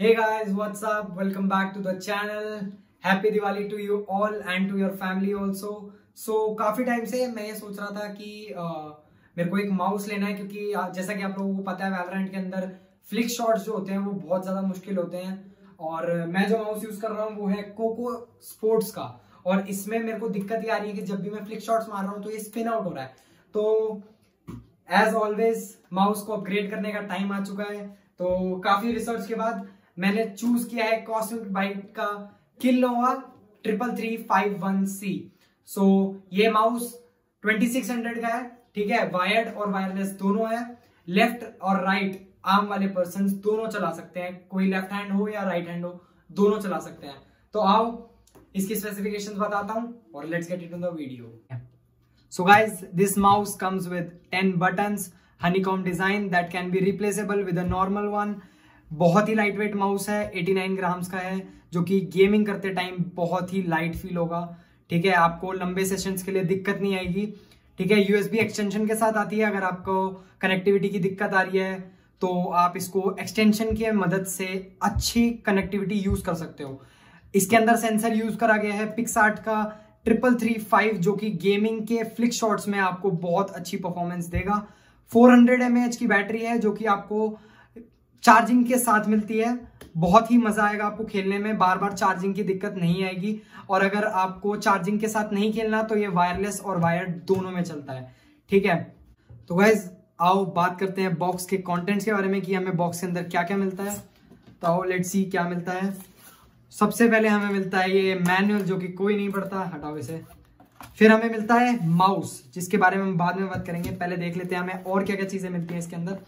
Hey guys, what's up? Welcome back to the channel. Happy Diwali to you all and to your family also. So काफ़ी time से मैं ये सोच रहा था कि मेरे को एक माउस लेना है क्योंकि जैसा कि आप लोगों को पता है वैलोरेंट के अंदर फ्लिक शॉट्स जो होते हैं वो बहुत ज़्यादा मुश्किल होते हैं और मैं जो माउस यूज़ कर रहा हूँ वो है कोको स्पोर्ट्स का और इसमें मेरे को दिक्कत ये आ रही है कि जब भी मैं फ्लिक शॉट्स मार रहा हूँ तो ये स्पिन आउट हो रहा है तो एज ऑलवेज माउस को अपग्रेड करने का टाइम आ चुका है तो काफ़ी रिसर्च के बाद मैंने चूज़ किया है कॉस्मिक बाइट का किलोवा triple three five one C so ये माउस ट्वेंटी सिक्स हंड्रेड का है, ठीक है? वायर्ड और वायरलेस दोनों है। लेफ़्ट और राइट आर्म वाले पर्सन दोनों चला सकते हैं। कोई लेफ़्ट हैंड हो या राइट हैंड हो, दोनों चला सकते हैं। तो आओ, इसकी स्पेसिफिकेशंस बताता हूँ और let's get it in the video so guys this mouse comes with 10 buttons, honeycomb design that can be replaceable with a normal one बहुत ही लाइट वेट माउस है 89 ग्राम्स का है, जो कि गेमिंग करते टाइम बहुत ही लाइट फील होगा। ठीक है, आपको लंबे सेशंस के लिए दिक्कत नहीं आएगी। ठीक है यूएसबी एक्सटेंशन के साथ आती है, अगर आपको कनेक्टिविटी की दिक्कत आ रही है तो आप इसको एक्सटेंशन की मदद से अच्छी कनेक्टिविटी यूज़ कर सकते हो। इसके अंदर सेंसर यूज़ करा गया है पिक्सार्ट का ट्रिपल थ्री फाइव जो कि गेमिंग के फ्लिक शॉट्स में आपको बहुत अच्छी परफॉर्मेंस देगा। 400 हंड्रेड की बैटरी है, जो कि आपको चार्जिंग के साथ मिलती है। बहुत ही मज़ा आएगा आपको खेलने में। बार बार चार्जिंग की दिक्कत नहीं आएगी। और अगर आपको चार्जिंग के साथ नहीं खेलना तो ये वायरलेस और वायर दोनों में चलता है। ठीक है? तो गाइज़ आओ बात करते हैं बॉक्स के कंटेंट्स के बारे में कि हमें बॉक्स के अंदर क्या क्या मिलता है। तो आओ लेट सी क्या मिलता है। सबसे पहले हमें मिलता है ये मैनुअल जो कि कोई नहीं पढ़ता। हटाओ इसे। फिर हमें मिलता है माउस जिसके बारे में हम बाद में बात करेंगे। पहले देख लेते हैं हमें और क्या क्या चीज़ें मिलती हैं इसके अंदर।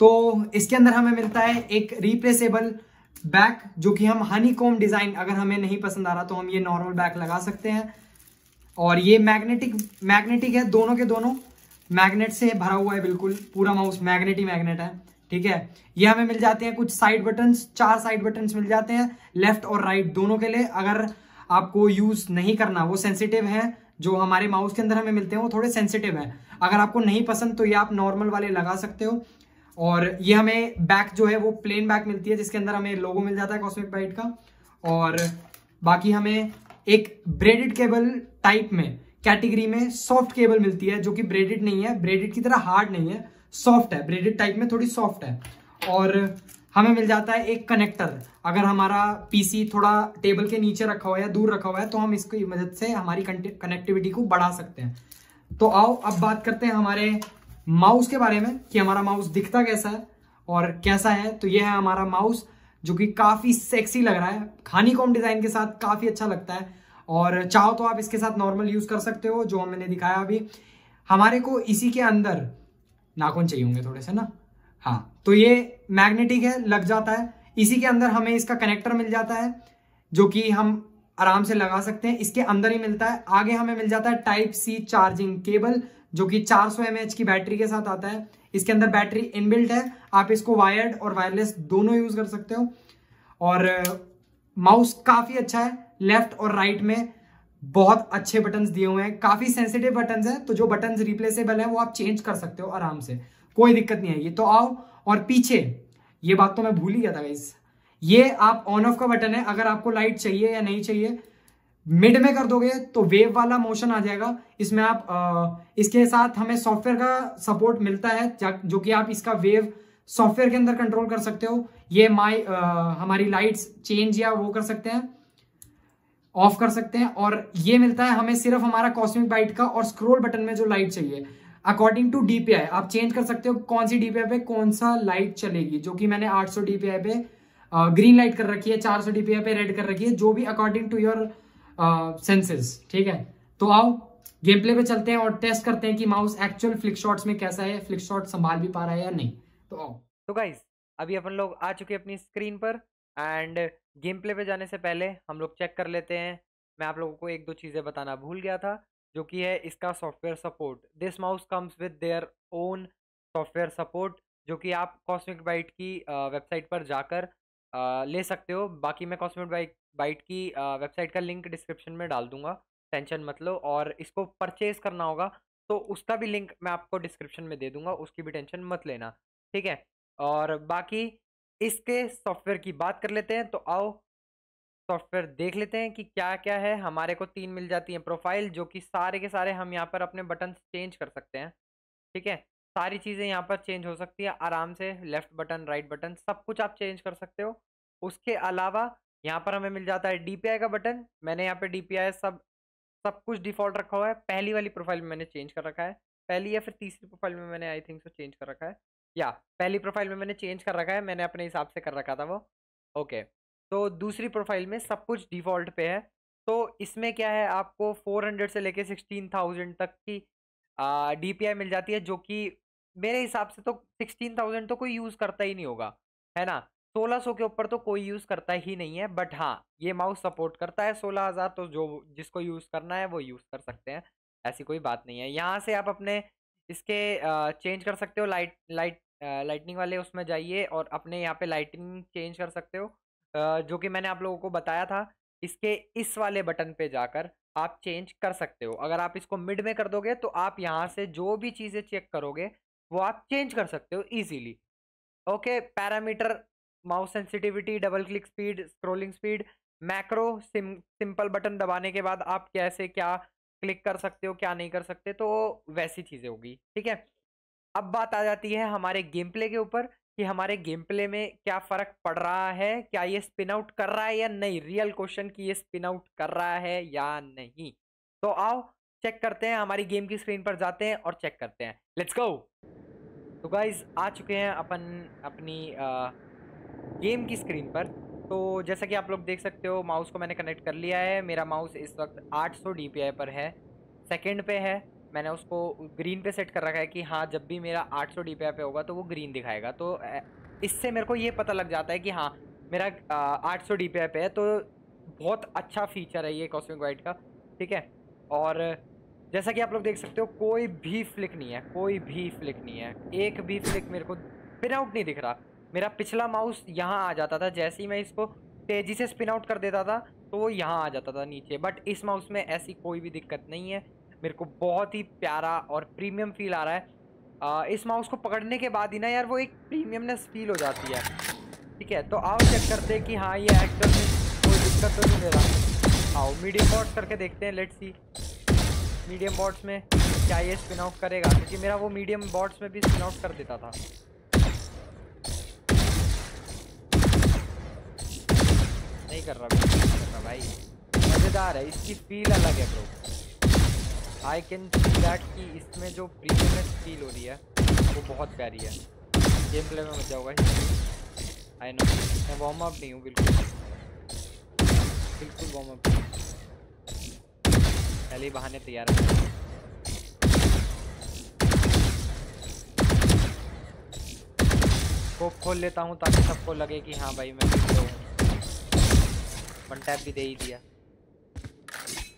तो इसके अंदर हमें मिलता है एक रिप्लेसेबल बैक जो कि हम हनी डिज़ाइन अगर हमें नहीं पसंद आ रहा तो हम ये नॉर्मल बैक लगा सकते हैं। और ये मैग्नेटिक मैग्नेटिक है, दोनों के दोनों। मैग्नेट से भरा हुआ है बिल्कुल, पूरा माउस मैग्नेट मैग्नेट है, ठीक है? ये हमें मिल जाते हैं कुछ साइड बटन चार साइड बटन मिल जाते हैं लेफ़्ट और राइट दोनों के लिए। अगर आपको यूज़ नहीं करना, वो सेंसिटिव है, जो हमारे माउस के अंदर हमें मिलते हैं, वो थोड़े सेंसिटिव है। अगर आपको नहीं पसंद तो ये आप नॉर्मल वाले लगा सकते हो। और ये हमें बैक जो है वो प्लेन बैक मिलती है, जिसके अंदर हमें लोगो मिल जाता है कॉस्मिक बाइट का। और बाकी हमें एक ब्रेडेड केबल टाइप में कैटेगरी में सॉफ्ट केबल मिलती है, जो कि ब्रेडेड नहीं है। ब्रेडेड की तरह हार्ड नहीं है सॉफ्ट है। ब्रेडेड टाइप में थोड़ी सॉफ्ट है। और हमें मिल जाता है एक कनेक्टर अगर हमारा पीसी थोड़ा टेबल के नीचे रखा हुआ है दूर रखा हुआ है तो हम इसकी मदद से हमारी कनेक्टिविटी को बढ़ा सकते हैं। तो आओ, अब बात करते हैं हमारे माउस के बारे में कि हमारा माउस दिखता कैसा है और कैसा है तो ये है हमारा माउस, जो कि काफ़ी सेक्सी लग रहा है। खानी कॉम डिज़ाइन के साथ काफ़ी अच्छा लगता है। और चाहो तो आप इसके साथ नॉर्मल यूज़ कर सकते हो, जो मैंने दिखाया अभी। हमारे को इसी के अंदर नाखून चाहिए होंगे थोड़े से ना? हाँ तो ये मैग्नेटिक है, लग जाता है। इसी के अंदर हमें इसका कनेक्टर मिल जाता है, जो कि हम आराम से लगा सकते हैं। इसके अंदर ही मिलता है। आगे हमें मिल जाता है टाइप सी चार्जिंग केबल जो कि 400 सौ की बैटरी के साथ आता है। इसके अंदर बैटरी इनबिल्ट है। आप इसको वायर्ड और वायरलेस दोनों यूज़ कर सकते हो। और माउस काफ़ी अच्छा है। लेफ़्ट और राइट में बहुत अच्छे बटन दिए हुए हैं। काफ़ी सेंसिटिव बटन है। तो जो बटन रिप्लेसेबल है, वो आप चेंज कर सकते हो आराम से। कोई दिक्कत नहीं आएगी तो आओ। और पीछे, ये बात तो मैं भूल ही गया था इस ये आप ऑन ऑफ़ का बटन है अगर आपको लाइट चाहिए या नहीं चाहिए मिड में कर दोगे तो वेव वाला मोशन आ जाएगा। इसमें आप आ, इसके साथ हमें सॉफ्टवेयर का सपोर्ट मिलता है जो कि आप इसका वेव सॉफ्टवेयर के अंदर कंट्रोल कर सकते हो। ये माई हमारी लाइट्स चेंज या वो कर सकते हैं ऑफ़ कर सकते हैं और ये मिलता है हमें सिर्फ़ हमारा कॉस्मिक बाइट का और स्क्रोल बटन में जो लाइट चाहिए। अकॉर्डिंग टू डीपीआई आप चेंज कर सकते हो कौन सी डीपीआई पे कौन सा लाइट चलेगी जो कि मैंने 800 डीपीआई पे ग्रीन लाइट कर रखी है 400 डीपीआई पे रेड कर रखी है, जो भी अकॉर्डिंग टू योर सेंसेस ठीक है? तो आओ गेम प्ले पे चलते हैं और टेस्ट करते हैं कि माउस एक्चुअल फ्लिक शॉट्स में कैसा है फ्लिक शॉट संभाल भी पा रहा है या नहीं। तो आओ। तो गाइस अभी अपन लोग आ चुके हैं अपनी स्क्रीन पर एंड गेम प्ले पे जाने से पहले हम लोग चेक कर लेते हैं। मैं आप लोगों को एक दो चीज़ें बताना भूल गया था, जो कि है इसका software support this mouse comes with their own software support जो कि आप कॉस्मिक बाइट की वेबसाइट पर जाकर ले सकते हो। बाकी मैं कॉस्मेट बाइक बाइट की वेबसाइट का लिंक डिस्क्रिप्शन में डाल दूँगा। टेंशन मत लो और इसको परचेज करना होगा तो उसका भी लिंक मैं आपको डिस्क्रिप्शन में दे दूँगा, उसकी भी टेंशन मत लेना, ठीक है? और बाकी इसके सॉफ्टवेयर की बात कर लेते हैं तो आओ सॉफ्टवेयर देख लेते हैं कि क्या क्या है। हमारे को तीन मिल जाती हैं प्रोफ़ाइल जो कि सारे के सारे हम यहाँ पर अपने बटन चेंज कर सकते हैं, ठीक है? सारी चीज़ें यहाँ पर चेंज हो सकती है। आराम से लेफ़्ट बटन राइट बटन सब कुछ आप चेंज कर सकते हो। उसके अलावा यहाँ पर हमें मिल जाता है डीपीआई का बटन। मैंने यहाँ पे डीपीआई सब सब कुछ डिफ़ॉल्ट रखा हुआ है। पहली वाली प्रोफ़ाइल में मैंने चेंज कर रखा है। पहली या फिर तीसरी प्रोफ़ाइल में मैंने आई थिंक सो चेंज कर रखा है। या पहली प्रोफ़ाइल में मैंने चेंज कर रखा है। मैंने अपने हिसाब से कर रखा था वो। ओके। तो दूसरी प्रोफ़ाइल में सब कुछ डिफ़ॉल्ट पे है। तो इसमें क्या है? आपको 400 से लेके 16,000 तक की डी मिल जाती है जो कि मेरे हिसाब से तो 16,000 तो कोई यूज़ करता ही नहीं होगा है ना? 1600 के ऊपर तो कोई यूज़ करता ही नहीं है बट हाँ ये माउस सपोर्ट करता है 16,000 तो जो जिसको यूज़ करना है वो यूज़ कर सकते हैं ऐसी कोई बात नहीं है। यहाँ से आप अपने इसके चेंज कर सकते हो लाइट लाइट लाइटनिंग वाले उसमें जाइए और अपने यहाँ पे लाइटिंग चेंज कर सकते हो जो कि मैंने आप लोगों को बताया था इसके इस वाले बटन पे जाकर आप चेंज कर सकते हो। अगर आप इसको मिड में कर दोगे तो आप यहाँ से जो भी चीज़ें चेक करोगे, वो आप चेंज कर सकते हो easily. Okay, parameter, mouse sensitivity, double click speed, scrolling speed, macro, SIM, simple button दबाने के बाद आप कैसे क्या क्लिक कर सकते हो, क्या नहीं कर सकते तो वैसी चीज़ें होगी, ठीक है? अब बात आ जाती है हमारे गेम प्ले के ऊपर। कि हमारे गेम प्ले में क्या फ़र्क पड़ रहा है क्या ये स्पिन आउट कर रहा है या नहीं? रियल क्वेश्चन कि ये स्पिन आउट कर रहा है या नहीं? तो आओ चेक करते हैं हमारी गेम की स्क्रीन पर जाते हैं और चेक करते हैं। लेट्स गो तो गाइज़ आ चुके हैं अपन अपनी आ, गेम की स्क्रीन पर। तो जैसा कि आप लोग देख सकते हो माउस को मैंने कनेक्ट कर लिया है। मेरा माउस इस वक्त 800 सौ पर है। सेकंड पे है। मैंने उसको ग्रीन पे सेट कर रखा है कि हाँ जब भी मेरा 800 सौ पे होगा तो वो ग्रीन दिखाएगा। तो इससे मेरे को ये पता लग जाता है कि हाँ मेरा आठ सौ पे है तो बहुत अच्छा फीचर है ये कॉस्मिक वाइट का, ठीक है? और जैसा कि आप लोग देख सकते हो, कोई भी फ्लिक नहीं है, कोई भी फ्लिक नहीं है। एक भी फ्लिक मेरे को स्पिन आउट नहीं दिख रहा। मेरा पिछला माउस यहाँ आ जाता था, जैसे ही मैं इसको तेज़ी से स्पिन आउट कर देता था तो वो यहाँ आ जाता था नीचे। बट इस माउस में ऐसी कोई भी दिक्कत नहीं है। मेरे को बहुत ही प्यारा और प्रीमियम फील आ रहा है। आ, इस माउस को पकड़ने के बाद ही ना यार वो एक प्रीमियमनेस फील हो जाती है। ठीक है तो आओ चेक करते हैं कि हाँ ये एक्टर में कोई दिक्कत तो नहीं दे रहा। आओ मीडियम बॉट्स करके देखते हैं लेट्स सी मीडियम बॉट्स में क्या ये स्पिन आउट करेगा? क्योंकि मेरा वो मीडियम बॉट्स में भी स्पिन आउट कर देता था। नहीं कर रहा कर रहा भाई। मज़ेदार है इसकी फील अलग है bro I can see that कि इसमें जो प्रीमियमनेस फील हो रही है, वो बहुत प्यारी है। गेम प्ले में मज़ा होगा आई नो मैं वार्म अप नहीं हूँ, बिल्कुल। बिल्कुल वार्म अप पहले ही बहाने तैयार है। को खोल लेता हूँ ताकि सबको लगे कि हाँ भाई मैं वन टैप भी दे ही दिया।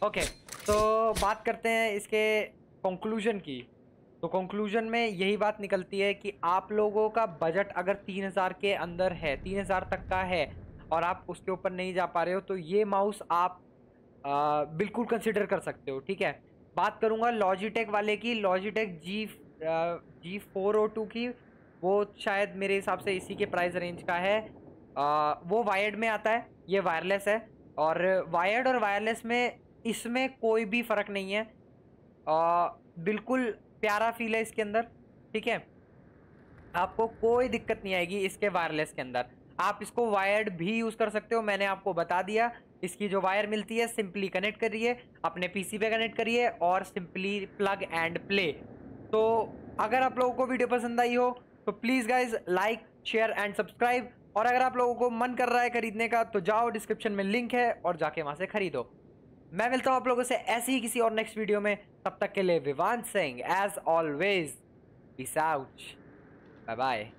Okay okay. तो बात करते हैं इसके कंक्लूजन की। तो कंक्लूजन में यही बात निकलती है कि आप लोगों का बजट अगर तीन हज़ार के अंदर है तीन हज़ार तक का है और आप उसके ऊपर नहीं जा पा रहे हो तो ये माउस आप आ, बिल्कुल कंसिडर कर सकते हो ठीक है? बात करूँगा लॉजिटेक वाले की। Logitech G G four O two की वो शायद मेरे हिसाब से इसी के प्राइस रेंज का है। आ, वो वायर्ड में आता है ये वायरलेस है और वायर्ड और वायरलेस में इसमें कोई भी फ़र्क नहीं है। आ, बिल्कुल प्यारा फील है इसके अंदर ठीक है? आपको कोई दिक्कत नहीं आएगी इसके वायरलेस के अंदर। आप इसको वायर्ड भी यूज़ कर सकते हो मैंने आपको बता दिया। इसकी जो वायर मिलती है सिंपली कनेक्ट करिए अपने पीसी पे कनेक्ट करिए और सिंपली प्लग एंड प्ले तो अगर आप लोगों को वीडियो पसंद आई हो तो please guys like share and subscribe और अगर आप लोगों को मन कर रहा है खरीदने का तो जाओ डिस्क्रिप्शन में लिंक है और जाके वहाँ से खरीदो। मैं मिलता हूँ आप लोगों से ऐसे ही किसी और नेक्स्ट वीडियो में। तब तक के लिए Vivaan Singh as always bye bye